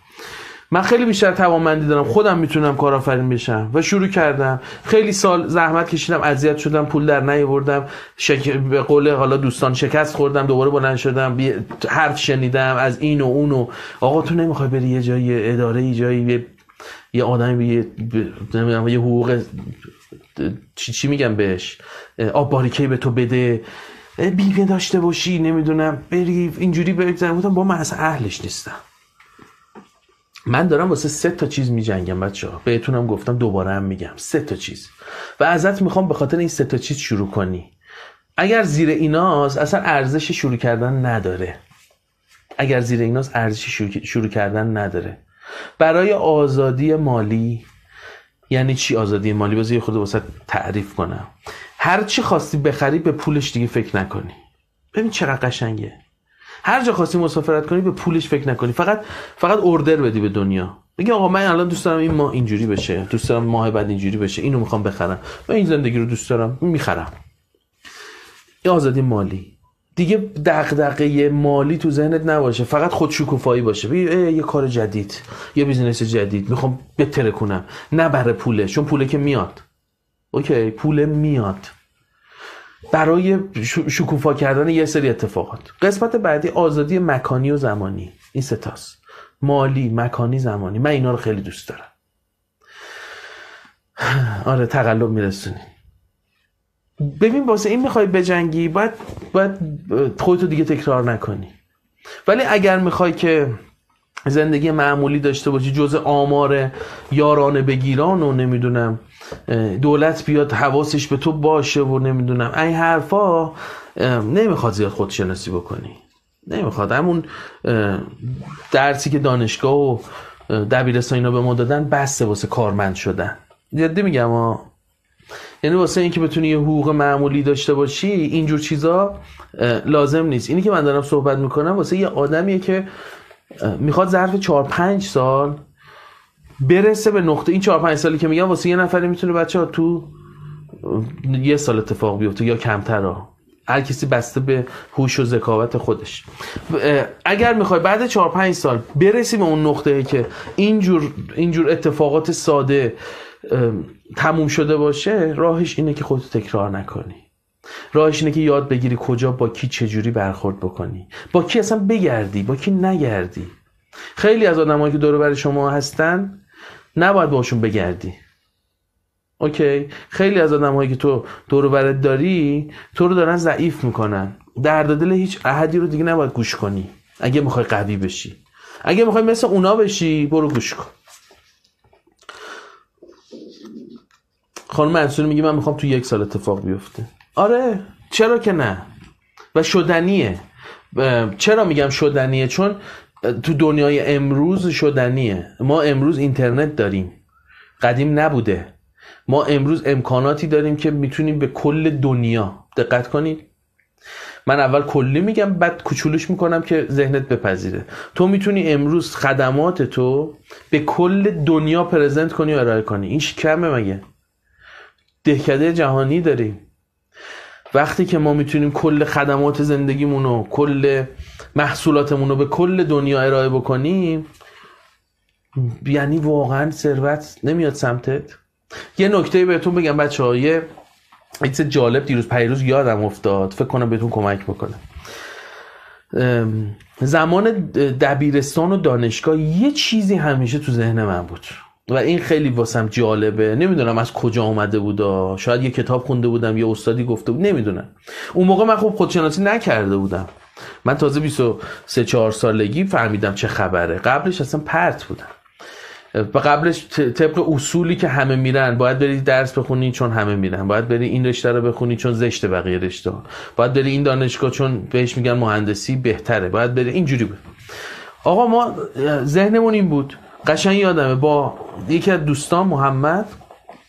من خیلی بیشتر توانمندی دارم. خودم می‌تونم کارآفرین بشم. و شروع کردم. خیلی سال زحمت کشیدم اذیت شدم پول در نیاوردم. شک... به قول حالا دوستان شکست خوردم دوباره بلند شدم. بی... حرف شنیدم از این و اون و آقا تو نمی‌خوای بری یه جایی اداره یه جایی یه, یه آدمی یه نمی‌دونم یه حقوق چی, چی میگم بهش؟ آب باریکه به تو بده. بیمه داشته باشی نمی‌دونم بری اینجوری بگذارم بودم با من اصلا اهلش نیستم من دارم واسه سه تا چیز میجنگم بچه ها بهتونم گفتم دوباره هم میگم. سه تا چیز. و ازت می‌خوام به خاطر این سه تا چیز شروع کنی. اگر زیر ایناست اصلا ارزش شروع کردن نداره. اگر زیر ایناست ارزش شروع کردن نداره. برای آزادی مالی یعنی چی آزادی مالی؟ بذار خود واسه تعریف کنم. هر چی خواستی بخری به پولش دیگه فکر نکنی. ببین چقدر قشنگه. هر جا خواستی مسافرت کنی به پولش فکر نکنی. فقط فقط order بدی به دنیا. بگی آقا من الان دوست دارم این ماه اینجوری بشه. دوست دارم ماه بعد اینجوری بشه. اینو می‌خوام بخرم. من این زندگی رو دوست دارم. می‌خرم. این آزادی مالی. دیگه دغدغه مالی تو ذهنت نباشه. فقط خود شکوفایی باشه. یه کار جدید. یه business جدید. می‌خوام بترکونم. نه برای پوله. چون پوله که میاد. okay پول میاد. برای شکوفا کردن یه سری اتفاقات. قسمت بعدی آزادی مکانی و زمانی. این ستاست مالی مکانی زمانی. من اینا رو خیلی دوست دارم. آره تقلب میرسونی. ببین واسه این می‌خوای بجنگی باید, باید خودتو دیگه تکرار نکنی. ولی اگر می‌خوای که زندگی معمولی داشته باشی جز آمار یارانه بگیران و نمی‌دونم دولت بیاد حواسش به تو باشه و نمی‌دونم این حرفا نمی‌خواد زیاد خودشناسی بکنی. نمی‌خواد. همون درسی که دانشگاه و دبیرستان اینا به ما دادن بسته واسه کارمند شدن. جدی میگم یعنی واسه اینکه بتونی یه حقوق معمولی داشته باشی اینجور چیزا لازم نیست. اینی که من دارم صحبت می‌کنم واسه یه آدمیه که می‌خواد ظرف 4 5 سال برسه به نقطه. این 4 5 سالی که میگم واسه یه نفری می‌تونه بچه ها تو یه سال اتفاق بیفته یا کمتر ها هر کسی بسته به هوش و ذکاوت خودش. اگر می‌خوای بعد 4 5 سال برسی به اون نقطه که اینجور اینجور اتفاقات ساده تموم شده باشه راهش اینه که خودتو تکرار نکنی. راهش اینه که یاد بگیری کجا با کی چجوری برخورد بکنی. با کی اصلا بگردی با کی نگردی. خیلی از آدمایی که دور شما هستن نباید باشون بگردی. اوکی؟ خیلی از آدمایی که تو دور برت داری تو رو دارن ضعیف می‌کنن. درد دل هیچ احدی رو دیگه نباید گوش کنی. اگه می‌خوای قوی بشی. اگه می‌خوای مثل اونا بشی برو گوش کن. خانم منصور میگه من می‌خوام تو یک سال اتفاق بیفته. آره چرا که نه؟ و شدنیه. چرا میگم شدنیه؟ چون تو دنیای امروز شدنیه. ما امروز اینترنت داریم. قدیم نبوده. ما امروز امکاناتی داریم که می‌تونیم به کل دنیا دقت کنید من اول کلی میگم بعد کوچولوش می‌کنم که ذهنت بپذیره. تو می‌تونی امروز خدمات تو به کل دنیا پرزنت کنی و ارائه کنی. این کمه مگه؟ دهکده جهانی داریم. وقتی که ما می‌تونیم کل خدمات زندگیمون و کل محصولاتمون رو به کل دنیا ارائه بکنیم یعنی واقعا ثروت نمیاد سمتت. یه نکته بهتون بگم بچه ها یه جالب دیروز پیروز یادم افتاد. فکر کنم بهتون کمک بکنه. زمان دبیرستان و دانشگاه یه چیزی همیشه تو ذهن من بود. و این خیلی واسم جالبه. نمی‌دونم از کجا آمده بودا. شاید یه کتاب خونده بودم یه استادی گفته بود نمی‌دونم. اون موقع من خوب خودشناسی نکرده بودم. من تازه 23 4 سالگی فهمیدم چه خبره. قبلش اصلا پرت بودم. و قبلش طبق اصولی که همه میرن باید بری درس بخونی چون همه میرن. باید بری این رشته رو بخونی چون زشت بقیه رشته باید بری این دانشگاه چون بهش میگن مهندسی بهتره. باید بری اینجوری بود آقا ما ذهنمون این بود. قشنگ یادمه با یکی از دوستان محمد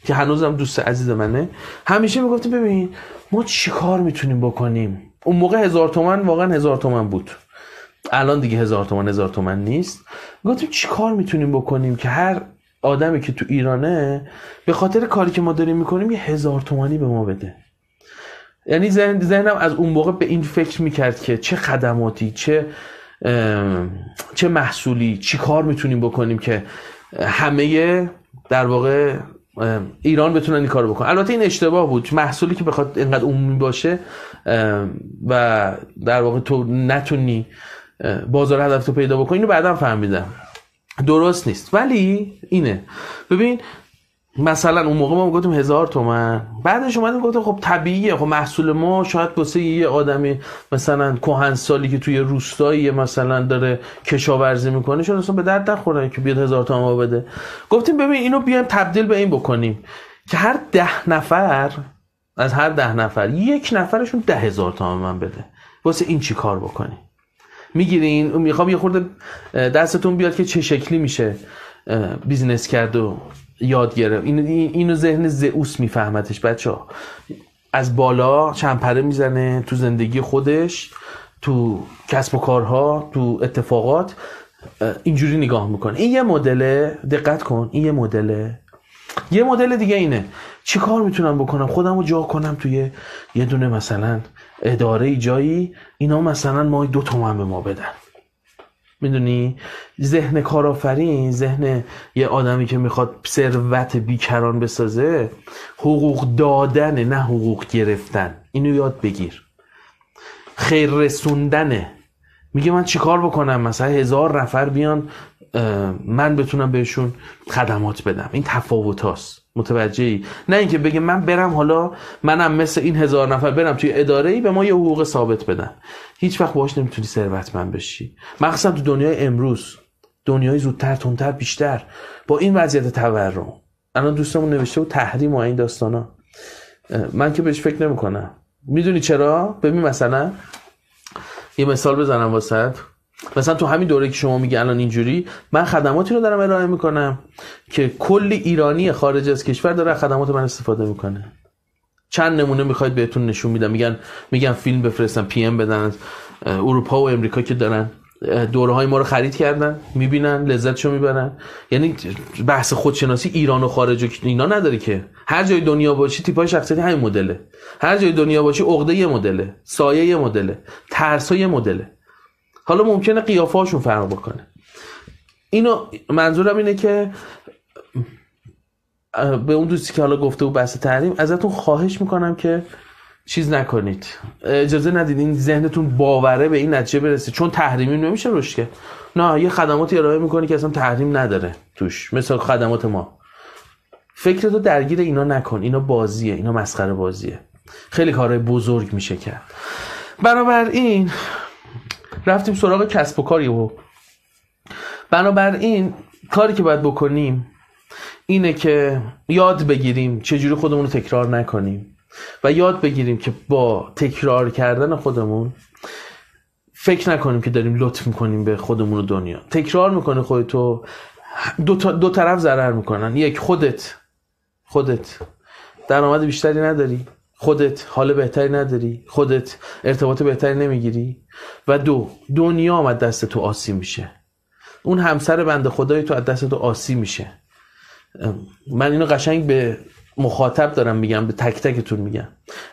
که هنوزم دوست عزیز منه همیشه می‌گفتیم ببین ما چیکار می‌تونیم بکنیم؟ اون موقع هزار تومن واقعا هزار تومن بود. الان دیگه هزار تومن هزار تومن نیست. گفتیم چی کار می‌تونیم بکنیم که هر آدمی که تو ایرانه به خاطر کاری که ما داریم می‌کنیم یه هزار تومانی به ما بده. یعنی ذهن ذهنم از اون موقع به این فکر می‌کرد که چه خدماتی چه چه محصولی چی کار می‌تونیم بکنیم که همه در واقع ایران بتونن این کارو بکنن. البته این اشتباه بود. محصولی که بخواد اینقدر عمومی باشه و در واقع تو نتونی بازار هدف تو پیدا بکنی اینو بعدا فهمیدم. درست نیست. ولی اینه. ببین مثلا اون موقع ما گفتیم هزار تومن. بعدش اومدیم گفتم خب طبیعیه. خب محصول ما شاید واسه یه آدمی مثلا کهن سالی که توی روستایی مثلا داره کشاورزی می‌کنه شاید اصلا به درد نخوره که بیاد هزار تومن بده. گفتیم ببین اینو بیایم تبدیل به این بکنیم که هر ده نفر از هر ده نفر یک نفرشون ده هزار تومن من بده. واسه این چی کار بکنیم؟ می‌گیرین؟ می‌خوام یه خورده دستتون بیاد که چه شکلی میشه business کرد و یاد گرفت. اینو اینو ذهن زئوس میفهمتش بچه ها از بالا چند می‌زنه تو زندگی خودش تو کسب و کارها تو اتفاقات. اینجوری نگاه می‌کنه. این یه مدله دقت کن این یه مدله یه مدل دیگه اینه. چی کار می‌تونم بکنم؟ خودم رو جا کنم توی یه دونه مثلا اداره جایی. اینا مثلا ما دو تومن به ما بدن. می‌دونی؟ ذهن کارآفرین ذهن یه آدمی که می‌خواد ثروت بیکران بسازه حقوق دادن نه حقوق گرفتن. اینو یاد بگیر. خیر رسوندنه. میگه من چیکار بکنم؟ مثلا هزار نفر بیان من بتونم بهشون خدمات بدم. این تفاوت هاست متوجهی؟ نه اینکه بگه من برم حالا منم مثل این هزار نفر برم توی اداره ای به ما یه حقوق ثابت بدن. هیچ وقت باش نمی‌تونی ثروتمند بشی. مخصوصا تو دنیای امروز. دنیای زودتر تندتر بیشتر. با این وضعیت تورم. الان دوستمون نوشته بود تحریم و این داستانا. من که بهش فکر نمی‌کنم. می‌دونی چرا؟ ببین مثلا یه مثال بزنم واسط مثلا تو همین دوره که شما میگی الان اینجوری من خدماتی رو دارم ارائه می‌کنم که کلی ایرانی خارج از کشور داره خدمات من استفاده می‌کنه. چند نمونه می‌خواید بهتون نشون میدم. میگن میگن فیلم بفرستن پی ام بدن اروپا و امریکا که دارن. دوره های ما رو خرید کردن می‌بینن لذتشو می‌برن. یعنی بحث خودشناسی ایران و خارج و اینا نداره که. هر جای دنیا باشی تیپای شخصیتی همین مدله. هر جای دنیا باشی عقده مدله سایه یه مدله ترس مدله. حالا ممکنه قیافه هاشون فرق بکنه. اینو منظورم اینه که به اون دوستی که حالا گفته و بحث تحریم ازتون خواهش می‌کنم که چیز نکنید. اجازه ندید این ذهنتون باوره به این نتیجه برسه چون تحریمی نمیشه روش که نه یه خدماتی ارائه می‌کنی که اصلا تحریم نداره توش مثل خدمات ما. فکرتو درگیر اینا نکن اینا بازیه اینا مسخره بازیه. خیلی کارهای بزرگ میشه کرد. بنابراین رفتیم سراغ کسب و کاری و بنابراین کاری که باید بکنیم اینه که یاد بگیریم چجوری خودمون رو تکرار نکنیم و یاد بگیریم که با تکرار کردن خودمون فکر نکنیم که داریم لطف می‌کنیم به خودمون و دنیا. تکرار می‌کنه خودتو. دو, دو طرف ضرر می‌کنن. یک خودت. خودت. درآمد بیشتری نداری. خودت حال بهتری نداری خودت ارتباط بهتری نمی‌گیری و دو دنیا هم از دست تو آسی میشه. اون همسر بنده خدای تو از دست تو آسی میشه. من اینو قشنگ به مخاطب دارم میگم به تک تکتون میگم.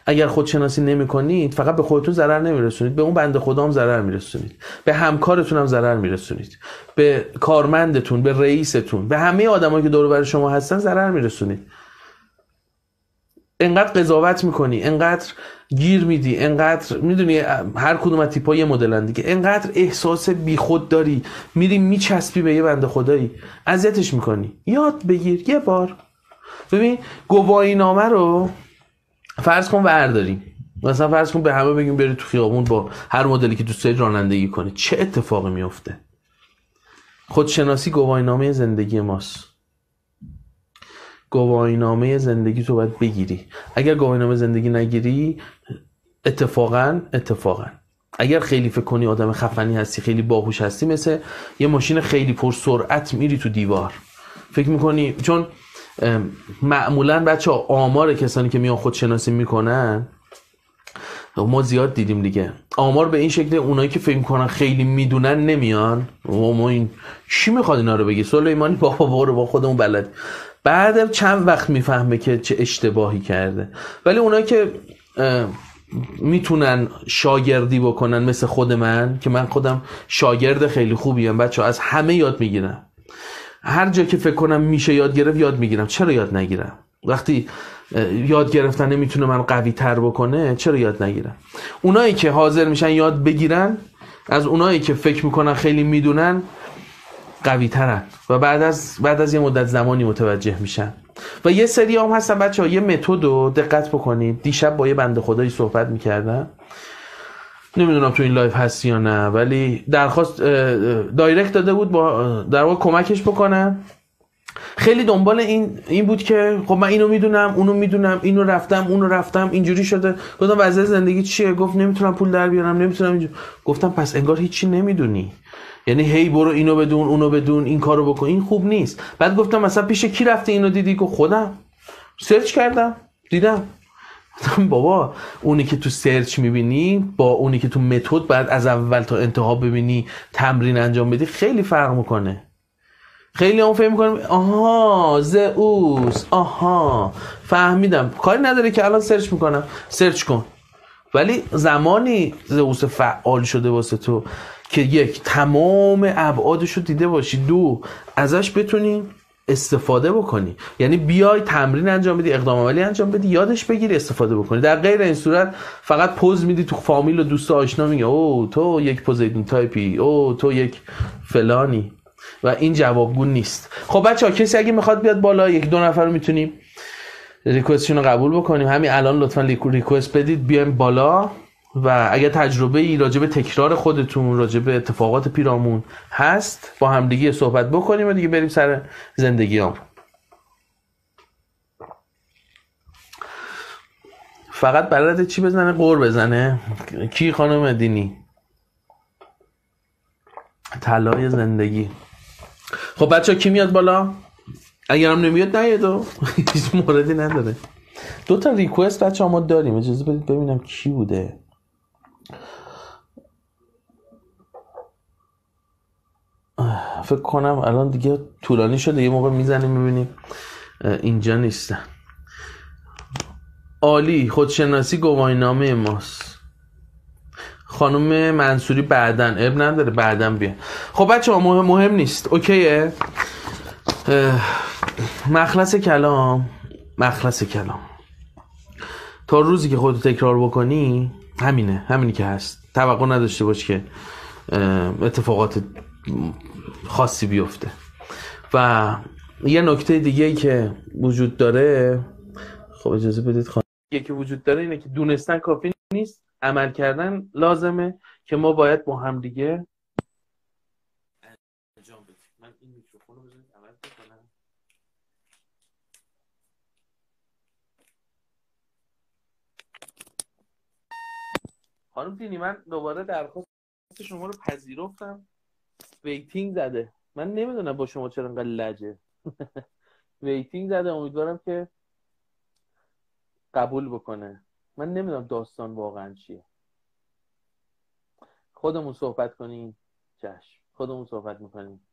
اگر خودشناسی نمی کنید فقط به خودتون ضرر نمیرسونید به اون بنده خدا هم ضرر میرسونید. به همکارتون هم ضرر میرسونید. به کارمندتون به رئیستون به همه آدمایی که دور بر شما هستن ضرر میرسونید. انقدر قضاوت می‌کنی انقدر گیر میدی انقدر می‌دونی هر کدوم از تیپا یه مدلن دیگه. انقدر احساس بیخود داری میری میچسبی به یه بنده خدایی اذیتش می‌کنی. یاد بگیر یه بار. ببین گواهی نامه رو فرض کن ورداریم مثلا فرض کن به همه بگیم برید تو خیابون با هر مدلی که دوست دارید رانندگی کنید چه اتفاقی میفته خودشناسی گواهی نامه زندگی ماست. گواهینامه زندگی تو باید بگیری. اگر گواهینامه زندگی نگیری اتفاقا اتفاقا. اگر خیلی فکر کنی آدم خفنی هستی خیلی باهوش هستی مثل یه ماشین خیلی پر سرعت میری تو دیوار. فکر می‌کنی؟ چون معمولا بچه آمار کسانی که میان خودشناسی می‌کنن ما زیاد دیدیم دیگه. آمار به این شکل اونایی که فکر می‌کنن خیلی می‌دونن نمیان. و ما این چی می‌خواد اینا رو بگی سلیمانی بابا برو با خودمون بلد. بعد چند وقت می‌فهمه که چه اشتباهی کرده. ولی اونایی که می‌تونن شاگردی بکنن مثل خود من که من خودم شاگرد خیلی خوبیم بچه از همه یاد می‌گیرم هر جا که فکر کنم میشه یاد گرفت یاد می‌گیرم. چرا یاد نگیرم؟ وقتی یاد گرفتن نمی‌تونه من قوی تر بکنه چرا یاد نگیرم؟ اونایی که حاضر میشن یاد بگیرن از اونایی که فکر می‌کنن خیلی می‌دونن قوی ترن و بعد از بعد از یه مدت زمانی متوجه میشن. و یه سری هم هستن بچه ها یه متد رو دقت بکنید. دیشب با یه بنده خدایی صحبت می‌کردم. نمی‌دونم تو این live هستی یا نه ولی درخواست direct داده بود با در واقع کمکش بکنم خیلی دنبال این این بود که خب من اینو می‌دونم اونو می‌دونم اینو رفتم اونو رفتم اینجوری شده. گفتم وضع زندگی چیه؟ گفت نمی‌تونم پول در بیارم نمی‌تونم اینجور. گفتم پس انگار هیچی نمی‌دونی. یعنی هی برو اینو بدون اونو بدون این کارو بکن. این خوب نیست. بعد گفتم مثلا پیش کی رفته اینو دیدی؟ که خودم. search کردم. دیدم. بابا اونی که تو search می‌بینی با اونی که تو متد بعد از اول تا انتها ببینی تمرین انجام بدی خیلی فرق می‌کنه. خیلی هم فهم می‌کنم آها زئوس آها. فهمیدم. کاری نداره که الان search می‌کنم. search کن. ولی زمانی زئوس فعال شده واسه تو که یک تمام ابعادش رو دیده باشی دو ازش بتونی استفاده بکنی. یعنی بیای تمرین انجام بدی اقدام عملی انجام بدی یادش بگیری استفاده بکنی. در غیر این صورت فقط پز میدی تو فامیل و دوست آشنا میگه او تو یک پوزیدون تایپی او تو یک فلانی. و این جوابگو نیست. خب بچه ها کسی اگه می‌خواد بیاد بالا یک دو نفر رو می‌تونیم request شون رو قبول بکنیم. همین الان لطفا request بدید بیایم بالا و اگر تجربه ای راجع به تکرار خودتون راجع به اتفاقات پیرامون هست با همدیگه صحبت بکنیم و دیگه بریم سر زندگی هم. فقط بلد چی بزنه؟ قور بزنه. کی خانم دینی؟ طلای زندگی. خب بچه کی میاد بالا؟ اگرم نمیاد نیاد. هیچ موردی نداره. دو تا ریکوست بچه ما داریم. اجازه بدید ببینم کی بوده. فکر کنم الان دیگه طولانی شده. یه موقع می‌زنیم می‌بینیم. اینجا نیستن. عالی خودشناسی گواهینامه ماست. خانم منصوری بعدن. اب نداره بعدن بیا خب بچه مهم, مهم نیست. اوکیه؟ مخلص کلام مخلص کلام. تا روزی که خودتو تکرار بکنی همینه همینی که هست. توقع نداشته باش که اتفاقات خاصی بیفته. و یه نکته دیگه که وجود داره خب اجازه بدید خانم که وجود داره اینه که دونستن کافی نیست. عمل کردن لازمه که ما باید با هم دیگه من خانم دینی من دوباره درخواست شما رو پذیرفتم. waiting زده. من نمی‌دونم با شما چرا انقدر لجه. waiting زده. امیدوارم که قبول بکنه. من نمی‌دونم داستان واقعا چیه. خودمون صحبت کنیم. چشم. خودمون صحبت می‌کنیم.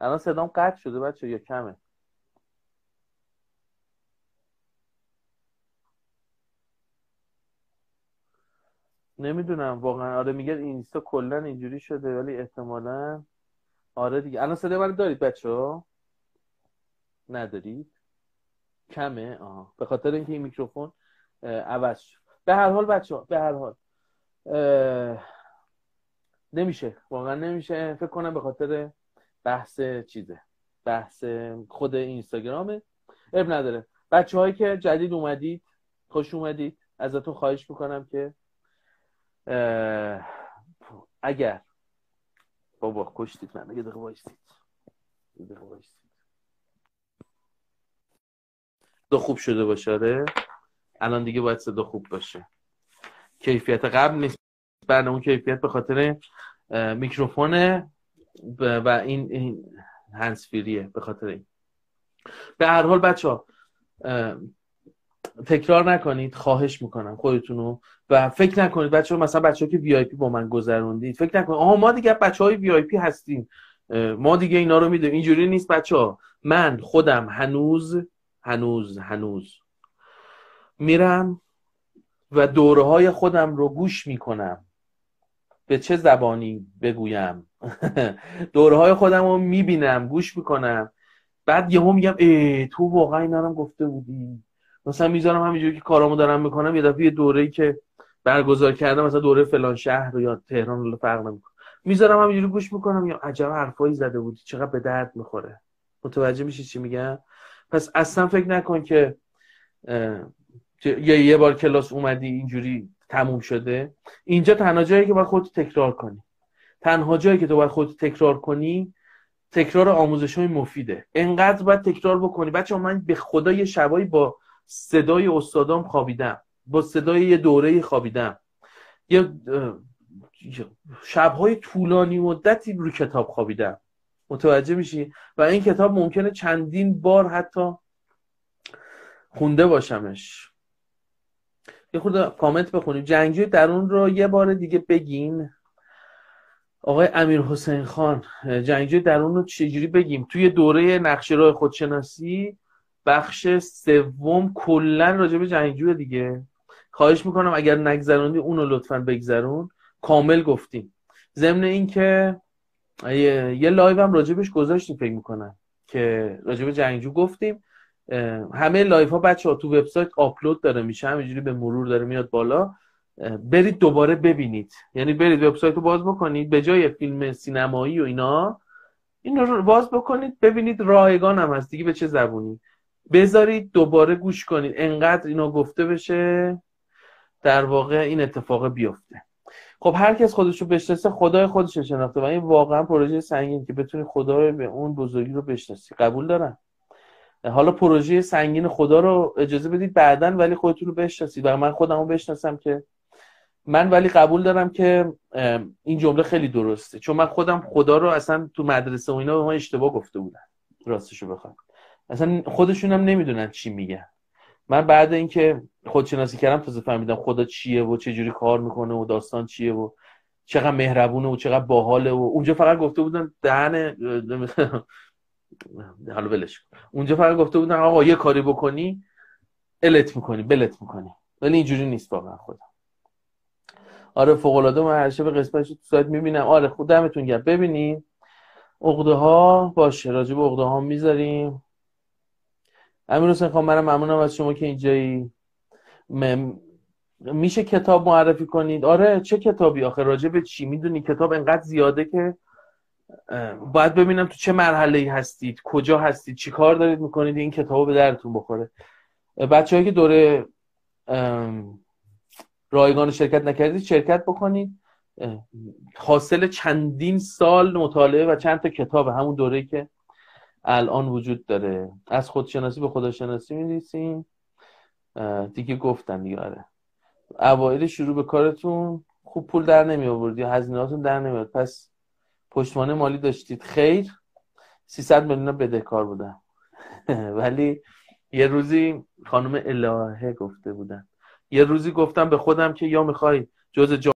الان صدام قطع شده بچه یا کمه؟ نمی‌دونم. واقعا آره میگه اینستا کلا اینجوری شده ولی احتمالا آره دیگه. الان صدای من دارید بچه ها ندارید؟ کمه؟ آها. به خاطر اینکه این میکروفون عوض شد. به هر حال بچه به هر حال. نمیشه. واقعا نمیشه. فکر کنم به خاطر بحث چیزه. بحث خود اینستاگرامه. اب نداره. بچه هایی که جدید اومدید خوش اومدید ازتون خواهش می‌کنم که اگر بابا کشتید من یه دقیقه وایستید یه دقیقه وایستید دو خوب شده باشه آره؟ الان دیگه باید صدا خوب باشه. کیفیت قبل نیست. بعد اون کیفیت به خاطر میکروفونه و این, این هنسفیریه به خاطر این. به هر حال بچه ها تکرار نکنید خواهش می‌کنم خودتونو. و فکر نکنید بچه ها مثلا بچه ها که وی پی با من گذروندید فکر نکنید. آها ما دیگه بچه های پی هستیم. ما دیگه اینا رو می‌دونیم. اینجوری نیست بچه ها من خودم هنوز هنوز هنوز میرم و دوره های خودم رو گوش می‌کنم. به چه زبانی بگویم؟ دوره های خودم رو می‌بینم گوش می‌کنم. بعد یهو میگم ای تو واقعا اینا گفته بودی. مثلا می‌ذارم همینجوری که کارامو دارم می‌کنم یه دفعه یه دوره‌ای که برگزار کردم مثلا دوره فلان شهر یا تهران رو فرق نمی‌کنه. می‌ذارم همینجوری گوش می‌کنم یا عجب حرفایی زده بودی چقدر به درد می‌خوره. متوجه میشی چی میگم؟ پس اصلا فکر نکن که یه یه بار کلاس اومدی اینجوری تموم شده. اینجا تنها جایی که باید خودت تکرار کنی. تنها جایی که تو باید خودت تکرار کنی تکرار آموزش های مفیده. انقدر باید تکرار بکنی. بچه من به خدا یه شبایی با صدای استادام خوابیدم. با صدای یه دوره خوابیدم. یه شبهای طولانی مدتی روی کتاب خوابیدم. متوجه میشی؟ و این کتاب ممکنه چندین بار حتی خونده باشمش. یه خورده کامنت بخونیم. جنگجوی درون رو یه بار دیگه بگین. آقای امیر حسین خان جنگجوی درون رو چجوری بگیم؟ توی دوره نقشه راه خودشناسی بخش سوم کلا راجع به جنگجوی دیگه. خواهش می‌کنم اگر نگذروندی اونو لطفا بگذرون. کامل گفتیم. ضمن اینکه یه, یه live هم راجبش گذاشتیم فکر می‌کنم که راجب جنگجو گفتیم. همه live ها بچه ها تو وبسایت آپلود داره میشه. همینجوری به مرور داره میاد بالا. برید دوباره ببینید. یعنی برید وبسایت رو باز بکنید. به جای فیلم سینمایی و اینا این رو باز بکنید. ببینید رایگان هم هست. دیگه به چه زبونی. بذارید دوباره گوش کنید. انقدر اینا گفته بشه در واقع این اتفاق بیفته. خب هر کس خودش رو بشناسه خدای خودش شناخته و این واقعا پروژه سنگین که بتونی خدا رو به اون بزرگی رو بشناسی. قبول دارم. حالا پروژه سنگین خدا رو اجازه بدید بعدا ولی خودتون رو بشناسید و من خودم رو بشناسم که من ولی قبول دارم که این جمله خیلی درسته. چون من خودم خدا رو اصلا تو مدرسه و اینا به ما اشتباه گفته بودن. راستشو بخوام. اصلا خودشون هم نمی‌دونن چی میگن. من بعد اینکه خودشناسی کردم تازه فهمیدم خدا چیه و چه جوری کار می‌کنه و داستان چیه و چقدر مهربونه و چقدر باحاله و اونجا فقط گفته بودن دهن حالا ولش اونجا فقط گفته بودن آقا یه کاری بکنی الت می‌کنی بلت می‌کنی. ولی اینجوری نیست واقعا خدا. آره فوق العاده من هر شب قسمتش تو سایت می‌بینم. آره خود دمتون گرم. ببینید عقده ها باشه راجع به عقده ها می‌ذاریم. امیر حسین خان منم ممنونم از شما که اینجایی. میشه کتاب معرفی کنید؟ آره چه کتابی آخه؟ راجع به چی؟ می‌دونی کتاب انقدر زیاده که باید ببینم تو چه مرحله ای هستید کجا هستید چی کار دارید می‌کنید این کتاب به درتون بخوره. بچه که دوره رایگان شرکت نکردید شرکت بکنید. حاصل چندین سال مطالعه و چند تا کتاب همون دوره که الان وجود داره. از خودشناسی به خداشناسی میریسیم دیگه گفتن دیگه آره. اوایل شروع به کارتون خوب پول در نمی آوردی هزینهاتون در نمیاد پس پشتوانه مالی داشتید. خیر. 300 میلیون بدهکار بودن. ولی یه روزی خانم الهه گفته بودن. یه روزی گفتم به خودم که یا می‌خوای جز